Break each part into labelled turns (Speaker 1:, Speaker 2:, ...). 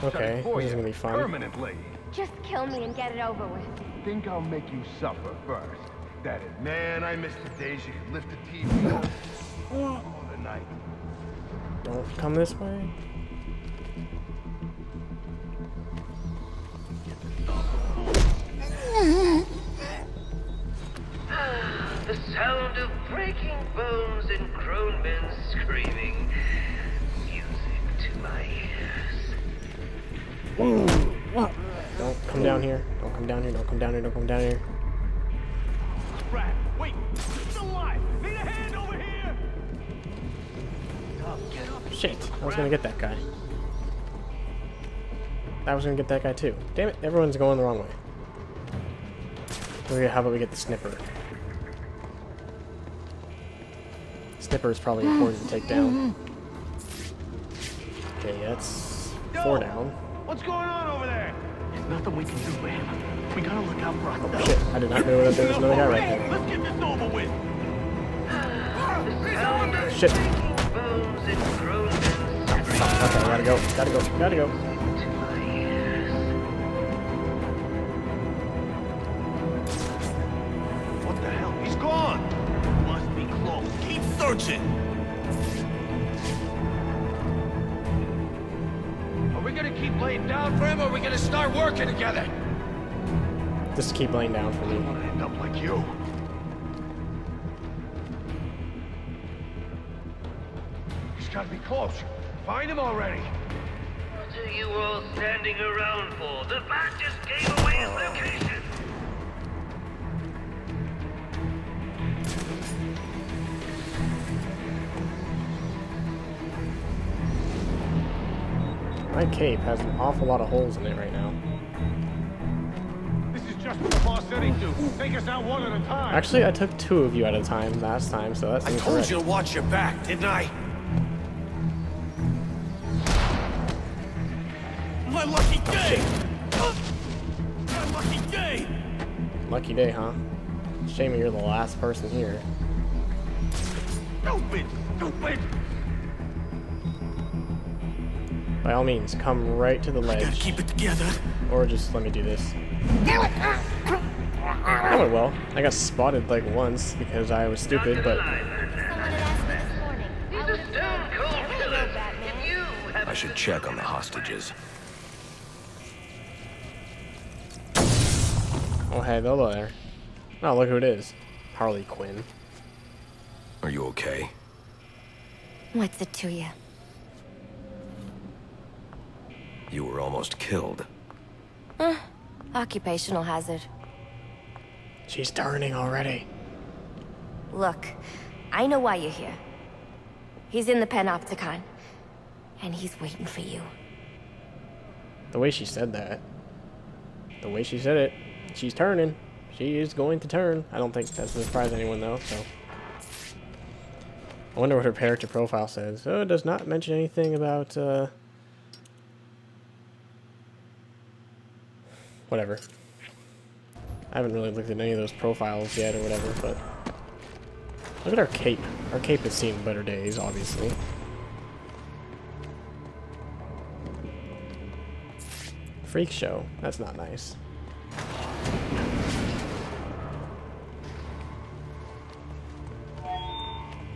Speaker 1: ten hostiles. Jesus. Okay, this is gonna be fun.
Speaker 2: Permanently.
Speaker 3: Just kill me and get it over with.
Speaker 2: Think I'll make you suffer first. That is, man, I miss the days you could lift the TV up all the night.
Speaker 1: Don't come this way.
Speaker 4: The sound of breaking bones and grown men screaming.
Speaker 1: Don't come down here. Don't come down here. Don't come down here. Don't come down here.
Speaker 2: Rat, wait! He's alive! Need a hand over here!
Speaker 1: Shit. I was gonna get that guy. I was gonna get that guy too. Damn it. Everyone's going the wrong way. How about we get the snipper? Snipper is probably important to take down. Okay, that's four down.
Speaker 2: What's going on over there?
Speaker 5: There's nothing we can do, man. We gotta look out for oh, ourselves.
Speaker 1: Shit, I did not know that there was another guy right there.
Speaker 2: Let's get this over with.
Speaker 4: The sound of
Speaker 1: Shit.
Speaker 4: breaking bones and grown men screaming
Speaker 1: Okay, gotta go. Gotta go. Gotta go.
Speaker 4: to my ears.
Speaker 2: What the hell? He's gone! Must be close. Keep searching! Down for him, or are we gonna start working together?
Speaker 1: Just keep laying down for me.
Speaker 2: I wanna end up like you. He's gotta be close. Find him already.
Speaker 4: What are you all standing around for? The bat just gave away his location.
Speaker 1: My cape has an awful lot of holes in it right now.
Speaker 2: This is just what the boss said he'd do. Take us out one at a time.
Speaker 1: Actually, I took two of you at a time last time, so that's
Speaker 2: I told
Speaker 1: incorrect.
Speaker 2: you to watch your back, didn't I? My lucky day! My lucky day!
Speaker 1: Lucky day, huh? Shame you're the last person here.
Speaker 2: Stupid! Stupid!
Speaker 1: By all means, come right to the
Speaker 2: Gotta
Speaker 1: ledge,
Speaker 2: keep it together.
Speaker 1: or just let me do this. Oh went well. I got spotted like once because I was stupid, but
Speaker 3: Someone had asked me this morning.
Speaker 4: These
Speaker 3: I
Speaker 4: are
Speaker 3: would have
Speaker 4: stone
Speaker 3: said,
Speaker 4: cold
Speaker 3: "Hello,
Speaker 4: killers.
Speaker 3: Batman."
Speaker 4: If you have
Speaker 6: I should check on the hostages.
Speaker 1: oh hey, hello there. Oh, look who it is. Harley Quinn.
Speaker 6: Are you okay?
Speaker 3: What's it to you?
Speaker 6: You were almost killed.
Speaker 3: Occupational hazard.
Speaker 1: She's turning already.
Speaker 3: Look, I know why you're here. He's in the Panopticon, and he's waiting for you.
Speaker 1: The way she said that. The way she said it. She's turning. She is going to turn. I don't think that's a surprise to anyone though, so. I wonder what her character profile says. Oh, it does not mention anything about, uh... Whatever. I haven't really looked at any of those profiles yet or whatever, but... Look at our cape. Our cape has seen better days, obviously. Freak show. That's not nice.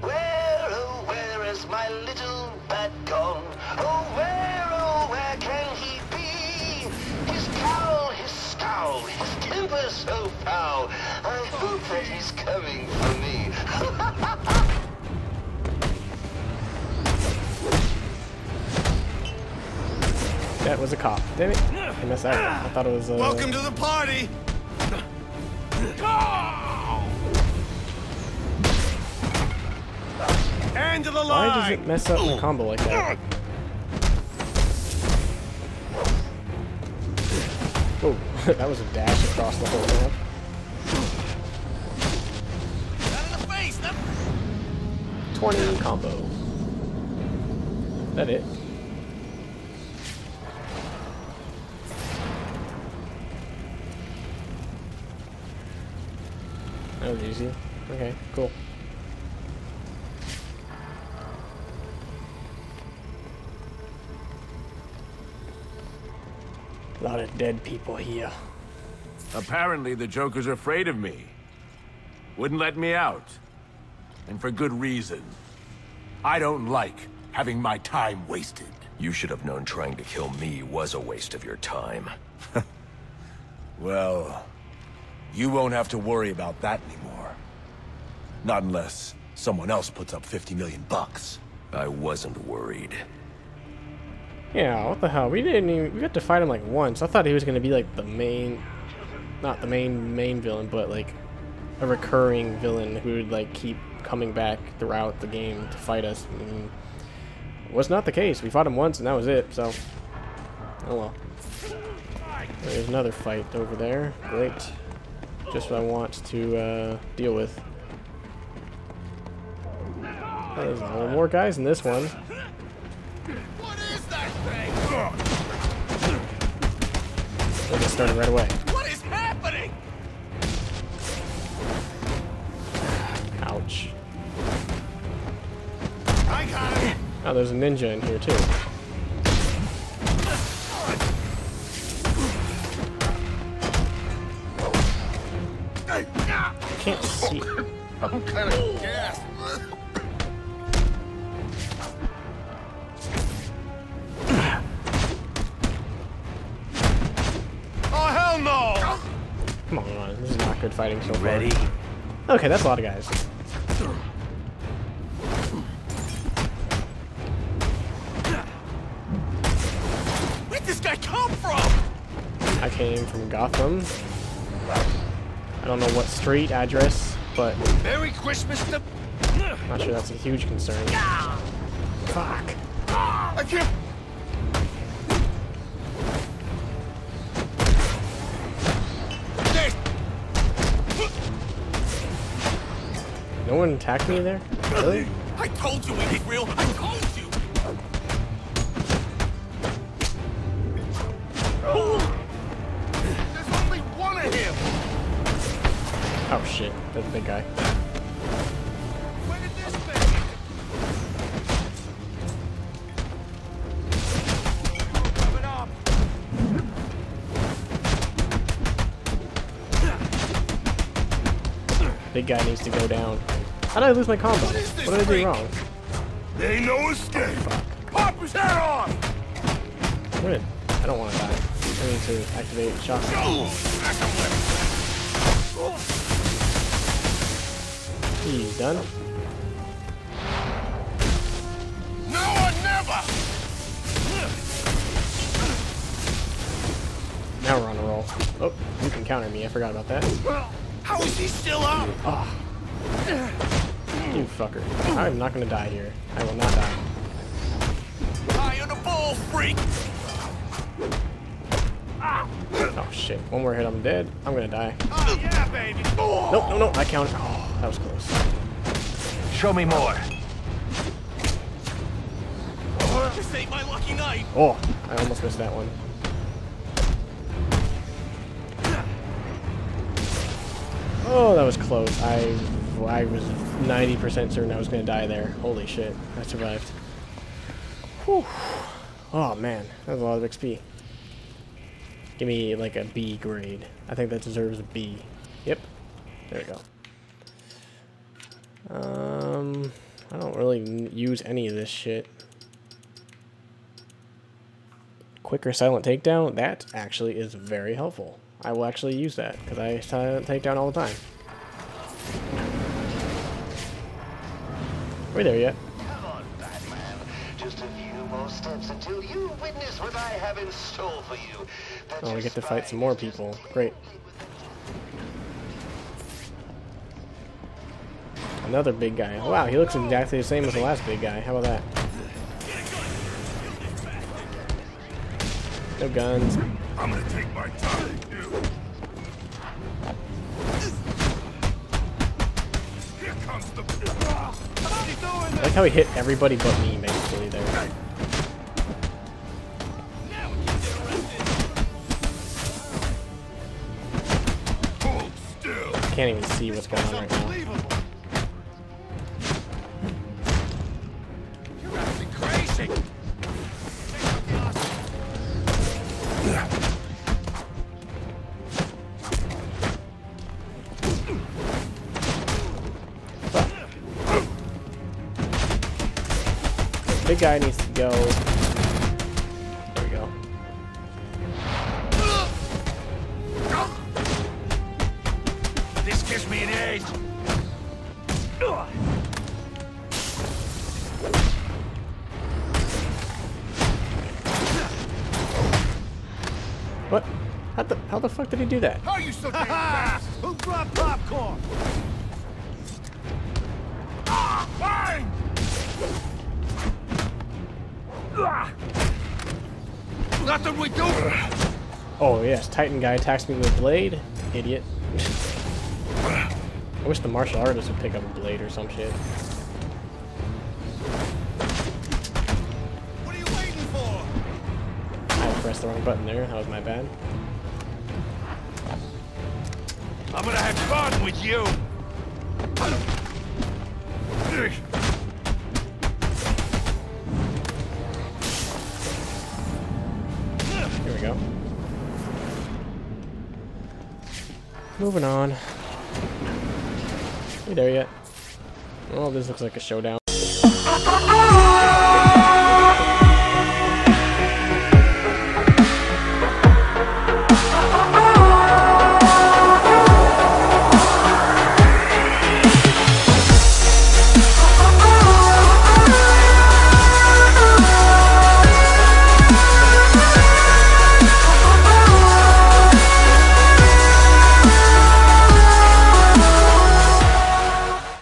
Speaker 7: Where, oh, where is my little bat gone? Oh, where, so foul. I hope that he's coming for me.
Speaker 1: That was a cop. Damn it. I messed that up. I thought it was uh,
Speaker 2: Welcome to the party! End of the
Speaker 1: Why does it mess up my combo like that? that was a dash across the whole map.
Speaker 2: Not in the face! That
Speaker 1: 20 combo. That it? That was easy. Okay, cool. A lot of dead people here.
Speaker 8: Apparently, the Joker's afraid of me. Wouldn't let me out. And for good reason. I don't like having my time wasted.
Speaker 6: You should have known trying to kill me was a waste of your time.
Speaker 8: Well, you won't have to worry about that anymore. Not unless someone else puts up 50 million bucks.
Speaker 6: I wasn't worried.
Speaker 1: Yeah, what the hell? We didn't even we got to fight him like once. I thought he was gonna be like the main not the main main villain, but like a recurring villain who would like keep coming back throughout the game to fight us. And it was not the case. We fought him once and that was it, so oh well. There's another fight over there. Great. Just what I want to uh, deal with. Oh, there's a more guys in this one. Started right away.
Speaker 8: What is happening?
Speaker 1: Ouch.
Speaker 8: I got it.
Speaker 1: Oh, there's a ninja in here too. I can't see.
Speaker 8: I'm kind of gassed.
Speaker 1: Come on, this is not good fighting so far.
Speaker 8: Ready?
Speaker 1: Okay, that's a lot of guys.
Speaker 8: Where'd this guy come from?
Speaker 1: I came from Gotham. I don't know what street address, but
Speaker 8: Merry Christmas to...
Speaker 1: Not sure that's a huge concern. Fuck.
Speaker 8: Ah, I can't...
Speaker 1: No one attacked me there? Really?
Speaker 8: I told you it was real. I told you. There's only one of him.
Speaker 1: Oh shit, that's a big guy.
Speaker 8: Where did this thing? Coming up.
Speaker 1: Big guy needs to go down. How did I lose my combo?
Speaker 8: What
Speaker 1: What did I do wrong?
Speaker 8: Ain't no escape. Pop his head off.
Speaker 1: I'm I don't want to die. I need to activate shock. He's done.
Speaker 8: No one never.
Speaker 1: Now we're on a roll. Oh, you can counter me. I forgot about that.
Speaker 8: How is he still up? Ah.
Speaker 1: You fucker. I'm not gonna die here. I will not die.
Speaker 8: Eye on the ball, freak.
Speaker 1: Oh shit. One more hit, I'm dead. I'm gonna die.
Speaker 8: Oh yeah, baby.
Speaker 1: Nope, no, no, I counted. Oh, that was close.
Speaker 8: Show me more. This ain't my lucky night.
Speaker 1: Oh, I almost missed that one. Oh, that was close. I, I was 90% certain I was gonna die there. Holy shit, I survived. Whew. Oh man, that was a lot of XP. Give me like a B grade. I think that deserves a B. Yep. There we go. Um, I don't really use any of this shit. Quicker silent takedown, that actually is very helpful. I will actually use that, because I silent takedown all the time. Are we there yet?
Speaker 7: Come on, Batman. Just a few more steps until you witness what I have in store for you. That
Speaker 1: Oh, we get to fight some more people. Great. Another big guy. Wow, he looks exactly the same as the last big guy. How about that? No guns.
Speaker 8: I'm gonna take my time.
Speaker 1: I like how he hit everybody but me, basically, there. Can't even see what's going on right now. Guy needs to go. There we go.
Speaker 8: This gives me an edge.
Speaker 1: What? How the how the fuck did he do that?
Speaker 8: How you so damn fast?
Speaker 2: Who brought popcorn?
Speaker 8: Nothing we do.
Speaker 1: Oh yes, Titan guy attacks me with a blade. Idiot. I wish the martial artist would pick up a blade or some shit.
Speaker 2: What are you waiting for?
Speaker 1: I pressed the wrong button there. That was my bad.
Speaker 8: I'm gonna have fun with you.
Speaker 1: Moving on. We there yet? Well, this looks like a showdown.